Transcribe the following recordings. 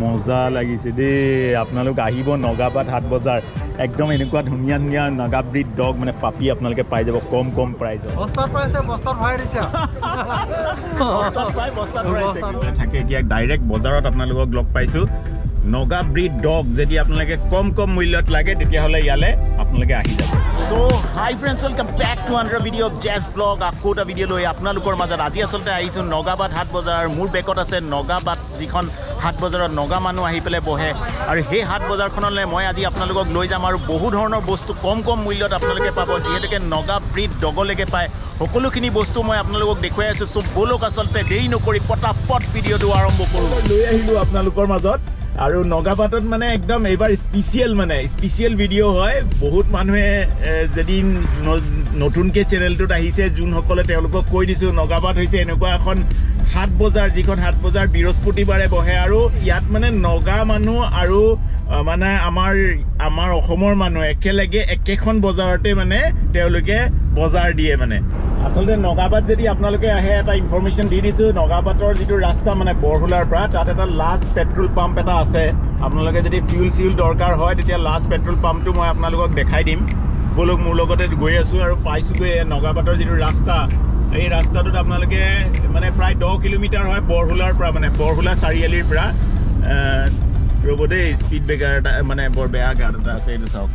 মজা লাগিছে দেই। আপোনালোক আহিব নগাপাত হাট বজাৰ। একদম এনেকুৱা ধুনীয়া ধুনীয়া নাগা ব্ৰিড ডগ মানে পাপি আপোনালোকে পাই যাব কম কম প্ৰাইজত থাকে এতিয়া ডাইৰেক্ট বজাৰত আপোনালোকক লগ পাইছোঁ। নগা ব্ৰিড ডগ যদি আপোনালোকে কম কম মূল্যত লাগে তেতিয়াহ'লে ইয়ালৈ আপোনালোকে আহি যাব। So' hi friends welcome back to another video' of Jess blog আকৌ এটা ভিডিঅ' লৈ আপোনালোকৰ মাজত আজি আচলতে আহিছোঁ। নগাবাদ হাট বজাৰ মোৰ বেকত আছে নগাবাদ যিখন হাট বজাৰত নগা মানুহ আহি পেলাই বহে। আৰু সেই হাট বজাৰখনলৈ মই আজি আপোনালোকক লৈ যাম আৰু বহু ধৰণৰ বস্তু কম কম মূল্যত আপোনালোকে পাব। যিহেতুকে নগা ব্ৰিড ডগলৈকে পায়। সকলোখিনি বস্তু মই আপোনালোকক দেখুৱাই আছোঁ। চ' ব'লক আচলতে দেৰি নকৰি পটাপট ভিডিঅ'টো আৰম্ভ কৰোঁ। লৈ আহিলোঁ আপোনালোকৰ মাজত। আৰু নগাপাতত মানে একদম এইবাৰ স্পেচিয়েল মানে স্পেচিয়েল ভিডিঅ' হয়। বহুত মানুহে যদি নতুনকৈ চেনেলটোত আহিছে যোনসকলে তেওঁলোকক কৈ দিছোঁ নগাপাত হৈছে এনেকুৱা এখন হাট বজাৰ যিখন হাট বজাৰ বৃহস্পতিবাৰে বহে আৰু ইয়াত মানে নগা মানুহ আৰু মানে আমাৰ আমাৰ অসমৰ মানুহ একেলগে একেখন বজাৰতে মানে তেওঁলোকে বজাৰ দিয়ে মানে। আচলতে নগাপাত যদি আপোনালোকে আহে এটা ইনফৰ্মেশ্যন দি দিছোঁ নগাপাতৰ যিটো ৰাস্তা মানে বৰহোলাৰ পৰা তাত এটা লাষ্ট পেট্ৰল পাম্প এটা আছে। আপোনালোকে যদি ফিউল চিউল দৰকাৰ হয় তেতিয়া লাষ্ট পেট্ৰল পাম্পটো মই আপোনালোকক দেখাই দিম। ব'লক মোৰ লগতে গৈ আছোঁ আৰু পাইছোঁগৈ নগাপাতৰ যিটো ৰাস্তা এই ৰাস্তাটোত আপোনালোকে মানে প্ৰায় দহ কিলোমিটাৰ হয় বৰহোলাৰ পৰা মানে বৰহোলা চাৰিআলিৰ পৰা। ৰ'ব দেই স্পীড ব্ৰেকাৰ এটা মানে বৰ বেয়া গাত এটা আছে এইটো চাওক।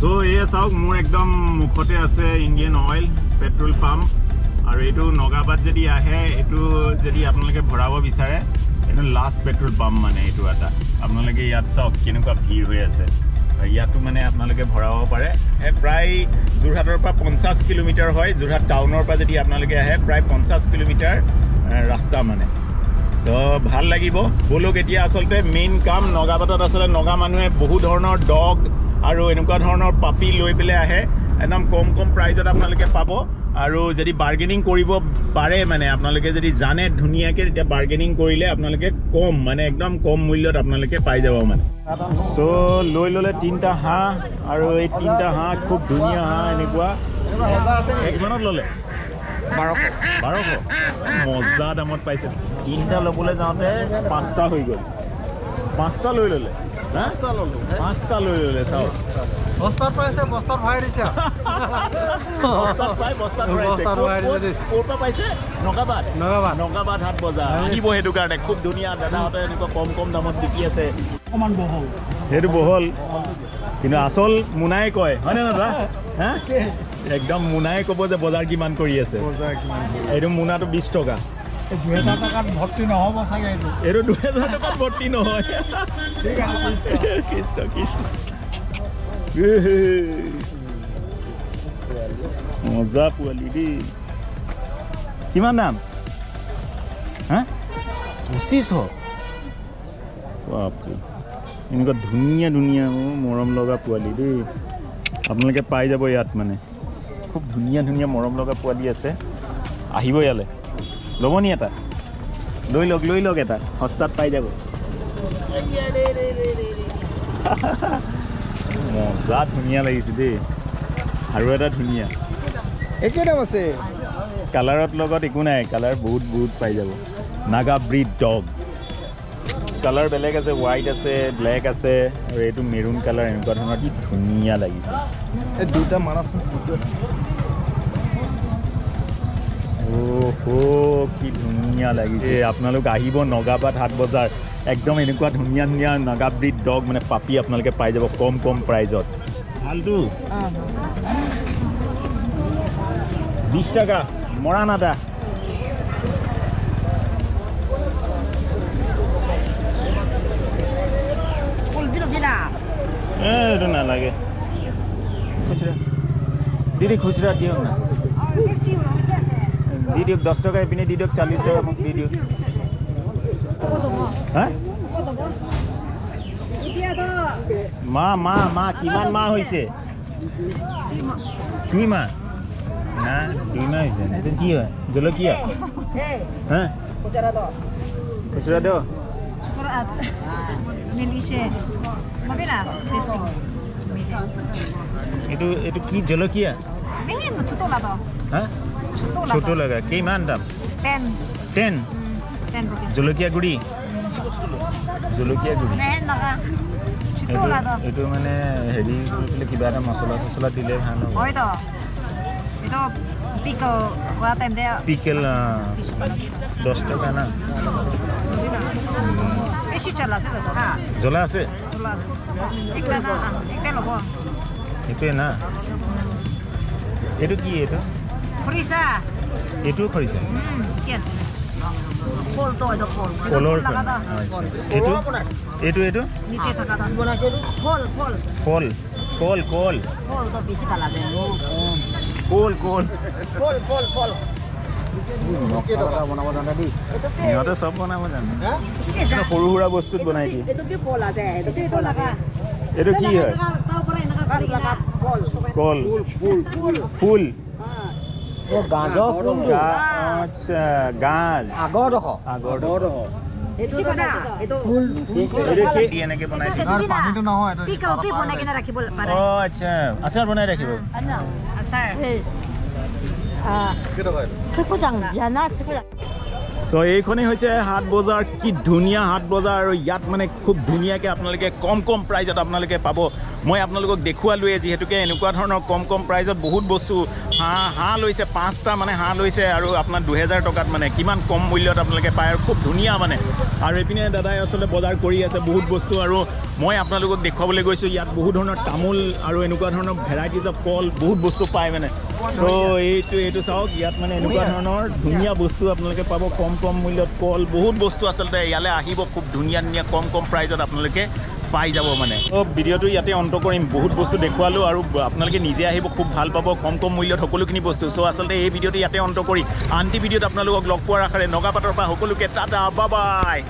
চ' এয়া চাওক মোৰ একদম মুখতে আছে ইণ্ডিয়ান অইল পেট্ৰল পাম্প আৰু এইটো নগাবাদ যদি আহে এইটো যদি আপোনালোকে ভৰাব বিচাৰে এইটো লাষ্ট পেট্ৰল পাম্প মানে এইটো এটা। আপোনালোকে ইয়াত চাওক কেনেকুৱা ভিৰ হৈ আছে। ইয়াতো মানে আপোনালোকে ভৰাব পাৰে। প্ৰায় যোৰহাটৰ পৰা পঞ্চাছ কিলোমিটাৰ হয়। যোৰহাট টাউনৰ পৰা যদি আপোনালোকে আহে প্ৰায় পঞ্চাছ কিলোমিটাৰ ৰাস্তা মানে। চ' ভাল লাগিব। ব'লক এতিয়া আচলতে মেইন কাম নগাপাতত আচলতে নগা মানুহে বহু ধৰণৰ ডগ আৰু এনেকুৱা ধৰণৰ পাপি লৈ পেলাই আহে। একদম কম কম প্ৰাইজত আপোনালোকে পাব। আৰু যদি বাৰ্গেনিং কৰিব পাৰে মানে আপোনালোকে যদি জানে ধুনীয়াকৈ তেতিয়া বাৰ্গেনিং কৰিলে আপোনালোকে কম মানে একদম কম মূল্যত আপোনালোকে পাই যাব মানে। চ' লৈ ল'লে তিনিটা হাঁহ আৰু এই তিনিটা হাঁহ খুব ধুনীয়া হাঁহ এনেকুৱা। কিমানত ল'লে? বাৰশ। বাৰশ? মজা দামত পাইছে। তিনিটা ল'বলৈ যাওঁতে পাঁচটা হৈ গ'ল। পাঁচটা লৈ ল'লে? পাঁচটা ল'লো পাঁচটা লৈ ল'লে চাওক বস্তাত পাইছে বস্তাত ভৰাই দিছে বস্তাত পাই বস্তাত ভৰাইছে। বস্তাত ভৰাই ক'ত- দিছে দেই। ক'ৰ পৰা পাইছে নগাবাদ নগাবাদ নগাবাদ হাট বজাৰ হয়। আহিব সেইটো কাৰণে খুব ধুনীয়া দাদাহঁতে এনেকুৱা কম কম দামত বিকি আছে অকণমান বহল সেইটো বহল কিন্তু আচল মোনাই কয় হয়নে দাদা হা একদম মোনাই ক'ব যে বজাৰ কিমান কৰি আছে এইটো মোনাটো বিছ টকা দুহেজাৰ টকাত ভৰ্তি নহ'ব চাগে এইটো। এইটো দুহেজাৰ টকাত ভৰ্তি নহয়। ঠিক আছে কৃষ্ণ। কৃষ্ণ মজা পোৱালি দেই। কিমান দাম? হা? পঁচিছশ। বাপৰে। এনেকুৱা ধুনীয়া ধুনীয়া মৰম লগা পোৱালি দেই। আপোনালোকে পাই যাব ইয়াত মানে। খুব ধুনীয়া ধুনীয়া মৰম লগা পোৱালি আছে। আহিব ইয়ালৈ। ল'ব নি এটা? লৈ লওক লৈ লওক এটা। সস্তাত পাই যাব। মজা ধুনীয়া লাগিছে দেই। আৰু এটা ধুনীয়া। একে দাম আছে। কালাৰত লগত একো নাই। কালাৰ বহুত বহুত পাই যাব। Naga breed dog. কালাৰ বেলেগ আছে হোৱাইট আছে ব্লেক আছে আৰু এইটো মেৰুণ কালাৰ এনেকুৱা ধৰণৰ। কি ধুনীয়া লাগিছে। এই দুটা মাৰাচোন কি ধুনীয়া লাগিছে। আপোনালোক আহিব নগাপাত হাট বজাৰ। একদম এনেকুৱা ধুনীয়া ধুনীয়া নাগা ব্ৰিড ডগ মানে পাপি আপোনালোকে পাই যাব কম কম প্ৰাইজত ভালটো? বিছ টকা মৰাণ আদা এ, এইটো নালাগে। খুচুৰা। দিদি খুচুৰা দিয়ক না। দি দিয়ক দহ টকা এইপিনে দি দিয়ক চাল্লিছ টকা মোক দি দিয়ক। হা? মা মা মা কিমান মাহ হৈছে? দুই মাহ। না দুই মাহ হৈছে। এইটো কি হয়? জলকীয়া? হা? খুচুৰা দিয়ক Melisha. Tapi lah, testing. এইটো এইটো কি জলকীয়া. হা? ছোট লাগা। কিমান দাম? টেন। জলকীয়া গুড়ি? জলকীয়া গুড়ি। এইটো মানে হেৰি কৰিছিলে কিবা এটা মচলা চচলা দিলে ভাল হ'ব। পিকেল জ্বলা আছে এইটো কি এইটো? এইটো খৰিচা সিহঁতে চব বনাব জানো। সৰু সুৰা বস্তুত বনাই দিয়ে। এইটো কি হয়? কল। ফুল। গাজৰ গাজ। আগৰ আচাৰ বনাই ৰাখিব. চ' এইখনেই হৈছে হাট বজাৰ। কি ধুনীয়া হাট বজাৰ। আৰু ইয়াত মানে খুব ধুনীয়াকৈ আপোনালোকে কম কম প্ৰাইজত আপোনালোকে পাব মই আপোনালোকক দেখুৱালোৱে যিহেতুকে এনেকুৱা ধৰণৰ কম কম প্ৰাইজত বহুত বস্তু হাঁহ হাঁহ লৈছে পাঁচটা মানে হাঁহ লৈছে আৰু আপোনাৰ দুহেজাৰ টকাত মানে কিমান কম মূল্যত আপোনালোকে পায় আৰু খুব ধুনীয়া মানে। আৰু এইপিনে দাদাই আচলতে বজাৰ কৰি আছে বহুত বস্তু আৰু মই আপোনালোকক দেখুৱাবলৈ গৈছোঁ ইয়াত বহুত ধৰণৰ তামোল আৰু এনেকুৱা ধৰণৰ ভেৰাইটিজ অফ কল বহুত বস্তু পায় মানে। চ' এইটো এইটো চাওক ইয়াত মানে এনেকুৱা ধৰণৰ ধুনীয়া বস্তু আপোনালোকে পাব কম কম মূল্যত কল বহুত বস্তু আচলতে ইয়ালৈ আহিব খুব ধুনীয়া ধুনীয়া কম কম প্ৰাইজত আপোনালোকে পাই যাব মানে। ত' ভিডিঅ'টো ইয়াতে অন্ত কৰিম বহুত বস্তু দেখুৱালোঁ আৰু আপোনালোকে নিজে আহিব খুব ভাল পাব কম কম মূল্যত সকলোখিনি বস্তু। চ' আচলতে এই ভিডিঅ'টো ইয়াতে অন্ত কৰি আনটি ভিডিঅ'ত আপোনালোকক লগ পোৱাৰ আশাৰে নগাপাতৰ পৰা সকলোকে টাটা বাবাই